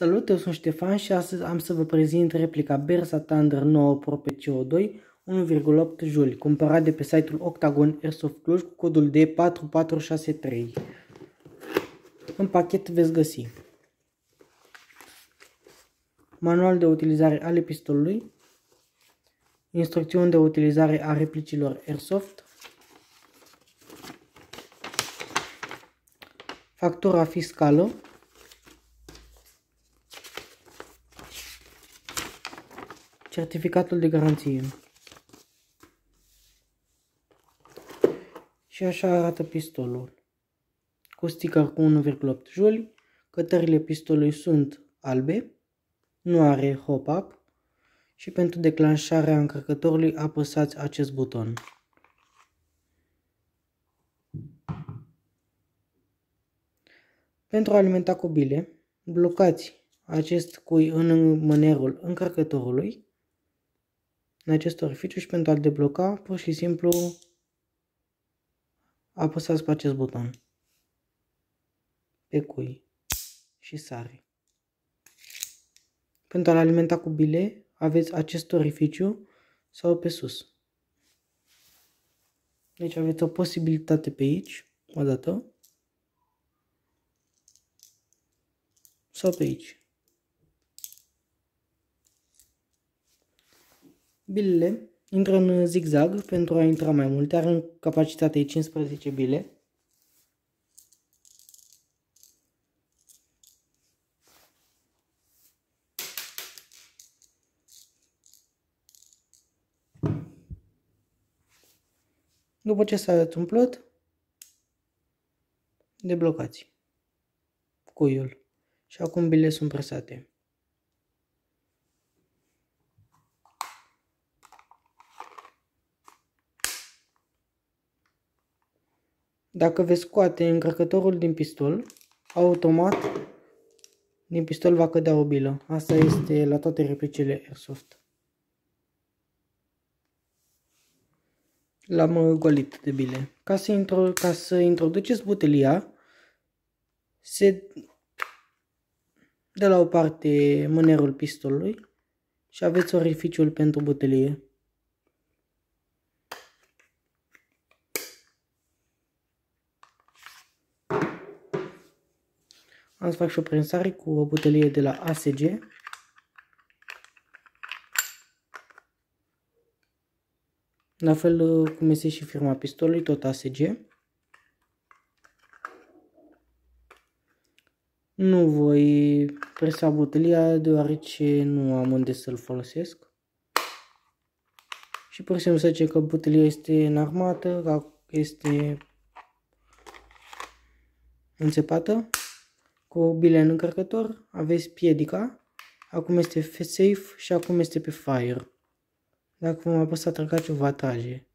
Salut, eu sunt Ștefan și astăzi am să vă prezint replica Bersa Thunder 9 Pro pe CO2 1,8 juli, cumpărat de pe site-ul Octagon Airsoft Cluj cu codul D4463. În pachet veți găsi manual de utilizare ale pistolului, instrucțiuni de utilizare a replicilor Airsoft, factura fiscală, certificatul de garanție. Și așa arată pistolul. Cu sticker cu 1,8 juli, cătările pistolului sunt albe, nu are hop-up și pentru declanșarea încărcătorului apăsați acest buton. Pentru a alimenta cu bile, blocați acest cui în mânerul încărcătorului în acest orificiu și pentru a-l debloca, pur și simplu apăsați pe acest buton. Pe cui. Și sare. Pentru a-l alimenta cu bile, aveți acest orificiu sau pe sus. Deci aveți o posibilitate pe aici, o dată, sau pe aici. Bilele intră în zigzag pentru a intra mai multe, are în capacitate 15 bile. După ce s-a umplut, deblocați cuiul și acum bile sunt presate. Dacă veți scoate încărcătorul din pistol, automat din pistol va cădea o bilă. Asta este la toate replicile Airsoft. L-am golit de bile. Ca să, intro, ca să introduceți butelia, se de la o parte mânerul pistolului și aveți orificiul pentru butelie. Am să fac și o prensare cu o butelie de la ASG. La fel uh, cum este și firma pistolului, tot ASG. Nu voi presa butelia deoarece nu am unde să-l folosesc. Și pur și simplu să zice că butelia este înarmată, este înțepată cu bile în încărcător, aveți piedica, acum este safe și acum este pe fire. Dacă vom apăsa trăgaciul va trage.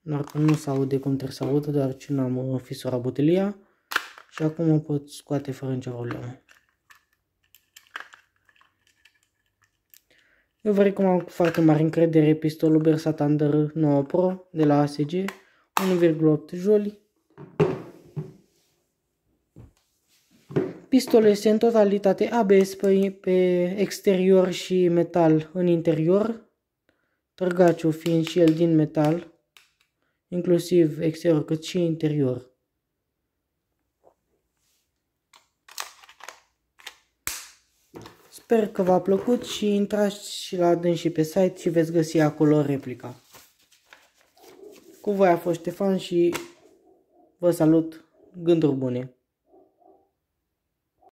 Doar că nu se aude cum trebuie să audă, doar ce nu am fisura butelia. Și acum o pot scoate fără nicio problemă. Eu vă recomand cu foarte mare încredere pistolul Bersa Thunder 9 Pro de la ASG 1,8 juli Pistolul este în totalitate ABS pe, pe exterior și metal în interior, tărgaciul fiind și el din metal, inclusiv exterior cât și interior. Sper că v-a plăcut și intrați și la adânc și pe site și veți găsi acolo replica. Cu voi a fost Ștefan și vă salut, gânduri bune!